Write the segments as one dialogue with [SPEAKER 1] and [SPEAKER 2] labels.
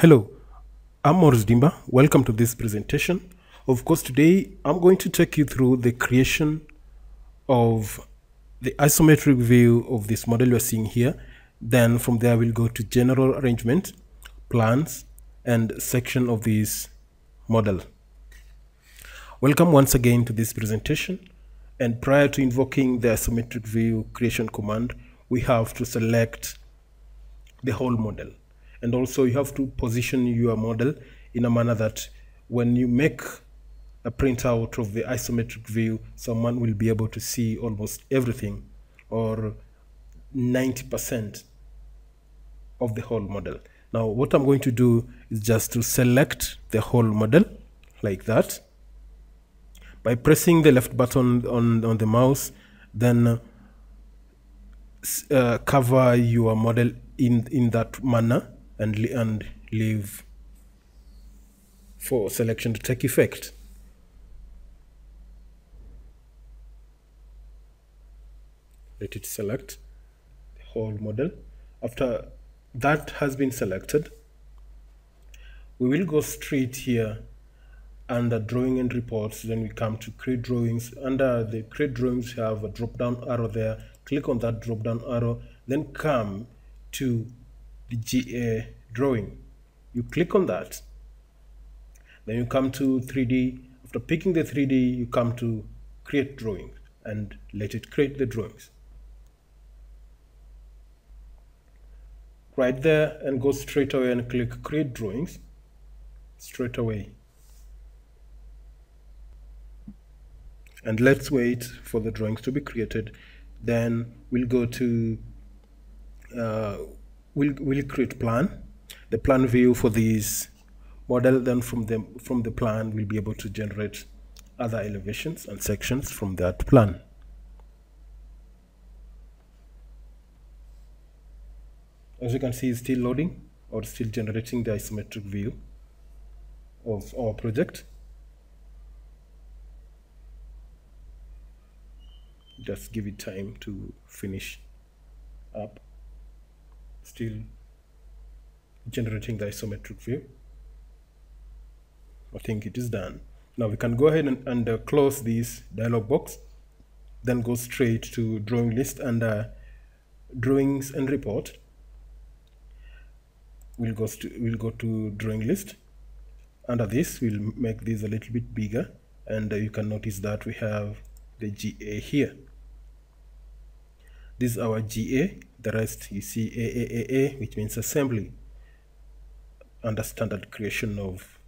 [SPEAKER 1] Hello, I'm Maurice Dimba. Welcome to this presentation. Of course, today I'm going to take you through the creation of the isometric view of this model you're seeing here. Then from there, we'll go to general arrangement, plans, and section of this model. Welcome once again to this presentation. And prior to invoking the isometric view creation command, we have to select the whole model. And also you have to position your model in a manner that when you make a printout of the isometric view, someone will be able to see almost everything or 90% of the whole model. Now what I'm going to do is just to select the whole model like that. By pressing the left button on, on the mouse, then uh, cover your model in, in that manner and, and leave for selection to take effect. Let it select the whole model. After that has been selected, we will go straight here under drawing and reports. Then we come to create drawings. Under the create drawings, you have a drop down arrow there. Click on that drop down arrow, then come to the GA drawing. You click on that. Then you come to 3D. After picking the 3D, you come to create drawing and let it create the drawings. Right there and go straight away and click create drawings straight away. And let's wait for the drawings to be created. Then we'll go to uh, we'll, we'll create plan, the plan view for this model. Then from the, from the plan, we'll be able to generate other elevations and sections from that plan. As you can see, it's still loading or still generating the isometric view of our project. Just give it time to finish up still generating the isometric view. I think it is done. Now we can go ahead and, and uh, close this dialog box, then go straight to drawing list under uh, drawings and report. We'll go, to, we'll go to drawing list. Under this, we'll make this a little bit bigger and uh, you can notice that we have the GA here. This is our GA. The rest you see AAAA, which means assembly under standard creation of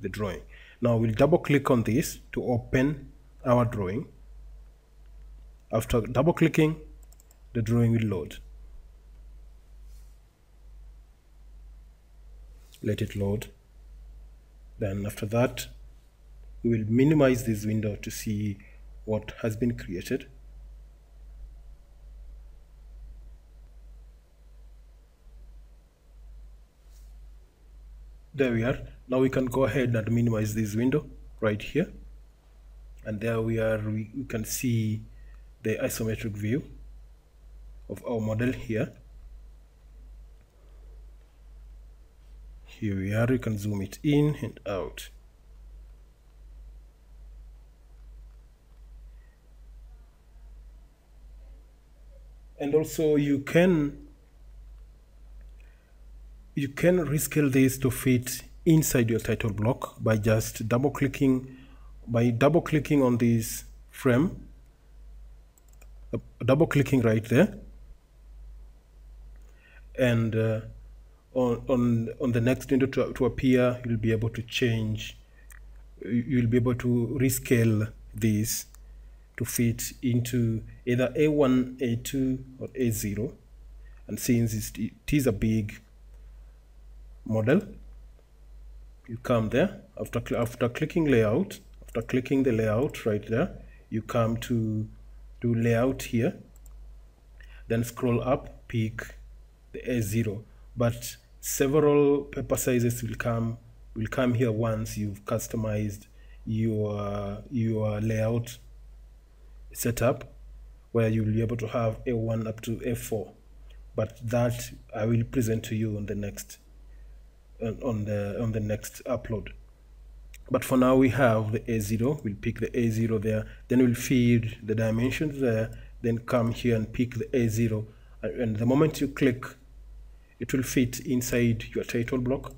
[SPEAKER 1] the drawing. Now we'll double click on this to open our drawing. After double clicking, the drawing will load. Let it load. Then after that, we will minimize this window to see what has been created. There we are. Now we can go ahead and minimize this window right here. And there we are we, we can see the isometric view of our model here. Here we are you can zoom it in and out. And also you can you can rescale this to fit inside your title block by just double clicking by double clicking on this frame. Uh, double clicking right there. And uh, on, on on the next window to, to appear you'll be able to change you'll be able to rescale this to fit into either A1, A2 or A0 and since it is a big model. You come there. After after clicking layout after clicking the layout right there you come to do layout here. Then scroll up pick the A0 but several paper sizes will come will come here once you've customized your your layout setup where you'll be able to have A1 up to A4 but that I will present to you on the next on the on the next upload. But for now we have the a0 we'll pick the a0 there. Then we'll feed the dimensions there then come here and pick the a0 and the moment you click it will fit inside your title block.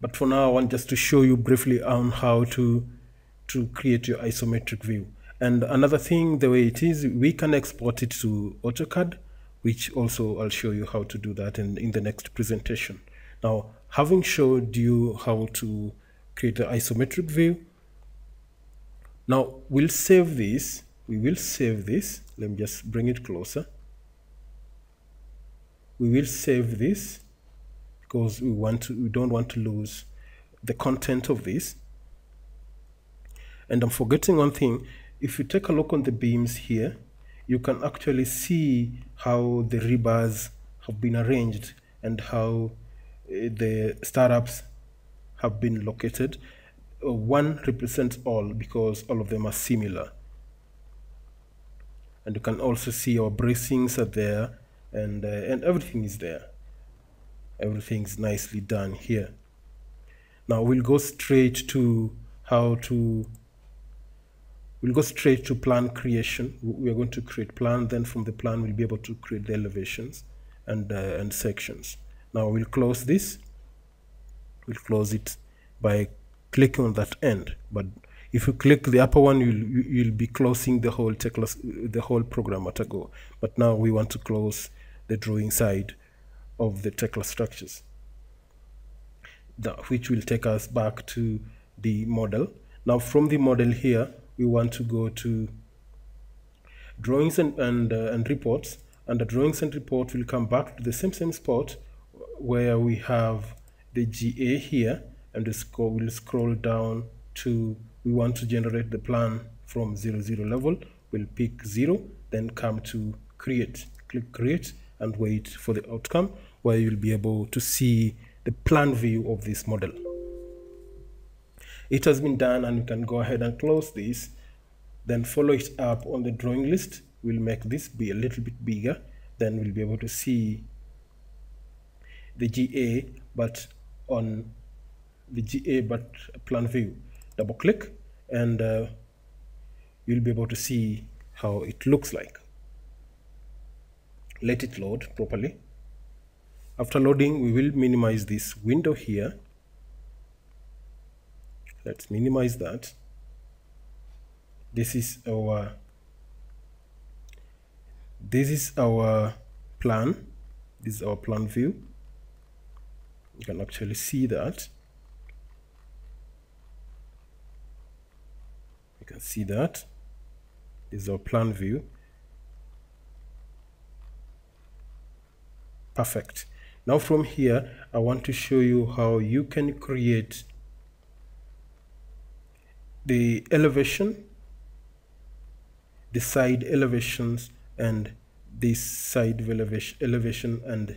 [SPEAKER 1] But for now I want just to show you briefly on how to to create your isometric view. And another thing the way it is we can export it to AutoCAD which also I'll show you how to do that in, in the next presentation now having showed you how to create an isometric view now we'll save this. We will save this. Let me just bring it closer. We will save this because we want to we don't want to lose the content of this. And I'm forgetting one thing. If you take a look on the beams here you can actually see how the rebars have been arranged and how the stirrups have been located uh, one represents all because all of them are similar. And you can also see our bracings are there and uh, and everything is there. Everything's nicely done here. Now we'll go straight to how to we'll go straight to plan creation. We are going to create plan then from the plan we'll be able to create the elevations and uh, and sections now we'll close this. We'll close it by clicking on that end. But if you click the upper one you'll you'll be closing the whole the whole program at a go. But now we want to close the drawing side of the Tekla structures, that, which will take us back to the model. Now from the model here, we want to go to drawings and, and, uh, and reports, and the drawings and report will come back to the same same spot where we have the GA here, and we'll scroll down to, we want to generate the plan from 0, 0 level. We'll pick 0, then come to create. Click create, and wait for the outcome where you'll be able to see the plan view of this model. It has been done and you can go ahead and close this, then follow it up on the drawing list. We'll make this be a little bit bigger, then we'll be able to see the GA, but on the GA but plan view. Double click and uh, you'll be able to see how it looks like. Let it load properly. After loading we will minimize this window here. Let's minimize that. This is our this is our plan. This is our plan view you can actually see that. You can see that. This is our plan view. Perfect. Now from here I want to show you how you can create the elevation the side elevations and this side elevation, elevation and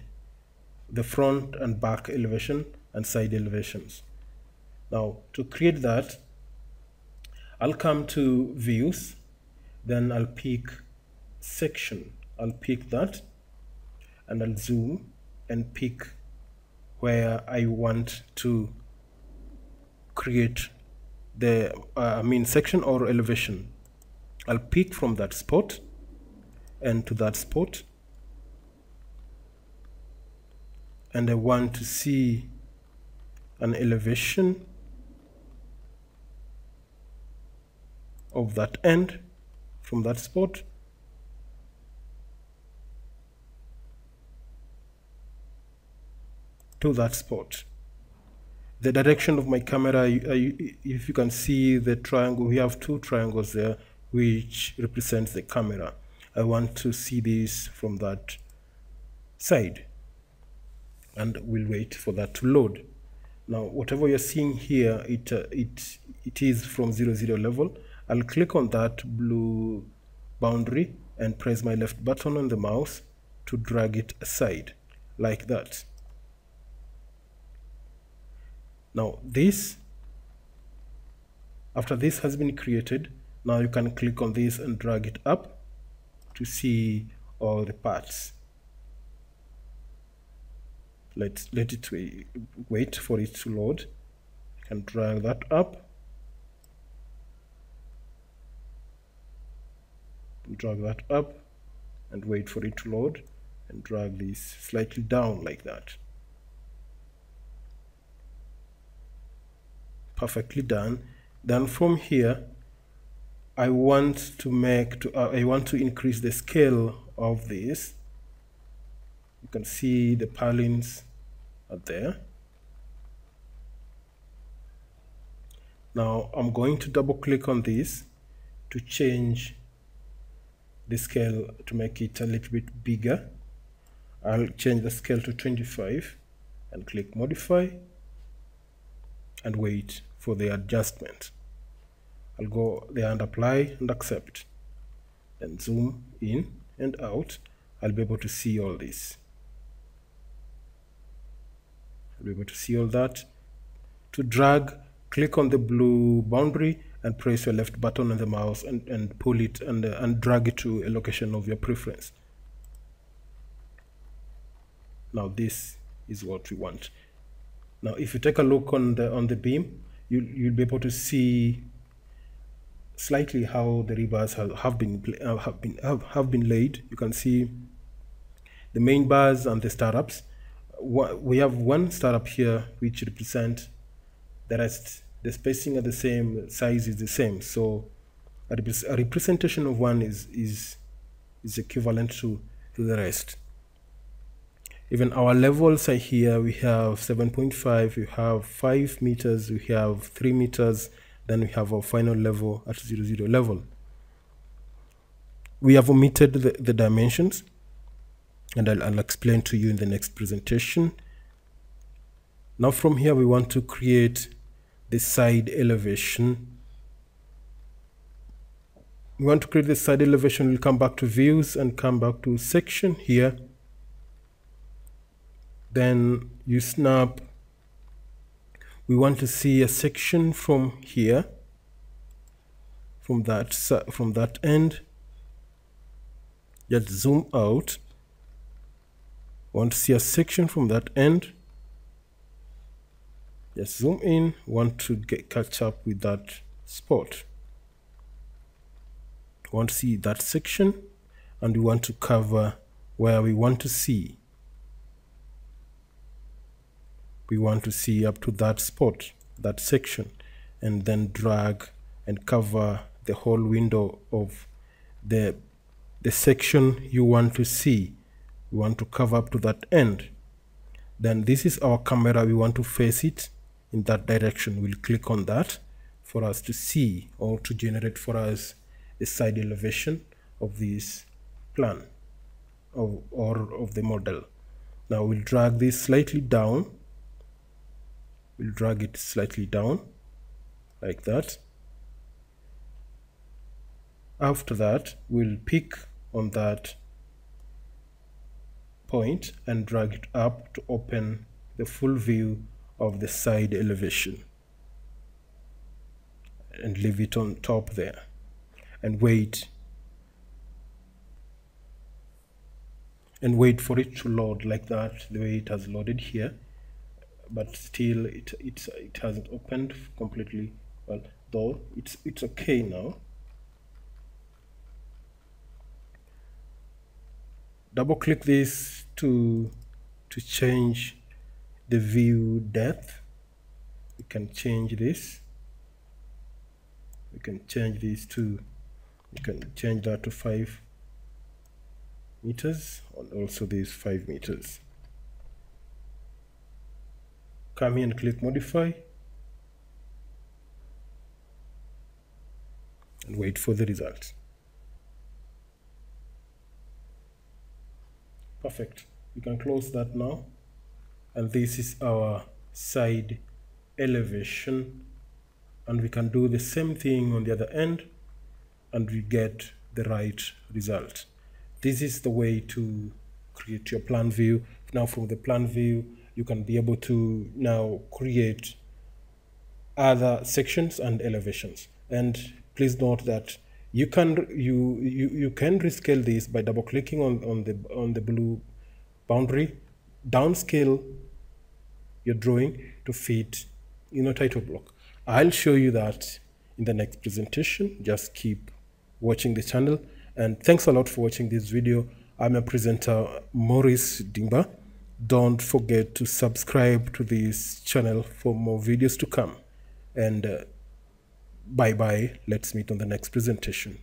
[SPEAKER 1] the front and back elevation and side elevations. Now to create that I'll come to views then I'll pick section. I'll pick that and I'll zoom and pick where I want to create the uh, I mean section or elevation. I'll pick from that spot and to that spot and I want to see an elevation of that end from that spot to that spot. The direction of my camera, if you can see the triangle, we have two triangles there which represents the camera. I want to see this from that side and we'll wait for that to load. Now, whatever you're seeing here, it, uh, it, it is from 0, 0 level. I'll click on that blue boundary and press my left button on the mouse to drag it aside like that. Now this, after this has been created, now you can click on this and drag it up to see all the parts let's let it wait for it to load. You can drag that up. Drag that up and wait for it to load and drag this slightly down like that. Perfectly done. Then from here I want to make to uh, I want to increase the scale of this. You can see the purlins are there. Now I'm going to double click on this to change the scale to make it a little bit bigger. I'll change the scale to 25 and click modify and wait for the adjustment. I'll go there and apply and accept. Then zoom in and out. I'll be able to see all this I'll be able to see all that to drag click on the blue boundary and press your left button on the mouse and, and pull it and, uh, and drag it to a location of your preference. Now this is what we want. Now if you take a look on the on the beam, you, you'll be able to see slightly how the rebars have, have been uh, have been have, have been laid. You can see the main bars and the stirrups. We have one stirrup here which represent the rest the spacing at the same size is the same. So a, rep a representation of one is, is, is equivalent to, the rest. Even our levels are here. We have 7.5, we have 5 meters, we have 3 meters, then we have our final level at 0, 0 level. We have omitted the, the dimensions, and I'll, I'll explain to you in the next presentation. Now from here, we want to create the side elevation. We want to create the side elevation. We'll come back to views and come back to section here. Then you snap. We want to see a section from here, from that from that end. Just zoom out. Want to see a section from that end? Just zoom in. Want to get catch up with that spot. Want to see that section? And we want to cover where we want to see. We want to see up to that spot that section and then drag and cover the whole window of the the section you want to see we want to cover up to that end then this is our camera we want to face it in that direction. We'll click on that for us to see or to generate for us the side elevation of this plan of, or of the model. Now we'll drag this slightly down. We'll drag it slightly down like that. After that, we'll pick on that point and drag it up to open the full view of the side elevation and leave it on top there and wait and wait for it to load like that the way it has loaded here. But still it it, it hasn't opened completely. Well though it's it's okay now double click this to to change the view depth. We can change this. We can change this to we can change that to 5 meters and also these 5 meters. Come here and click modify. And wait for the results perfect. You can close that now. And this is our side elevation. And we can do the same thing on the other end and we get the right result. This is the way to create your plan view. Now from the plan view you can be able to now create other sections and elevations. And please note that you can you you, you can rescale this by double clicking on on the on the blue boundary downscale your drawing to fit in a title block. I'll show you that in the next presentation. Just keep watching the channel. And thanks a lot for watching this video. I'm a presenter, Maurice Dimba. Don't forget to subscribe to this channel for more videos to come. And uh, bye bye. Let's meet on the next presentation.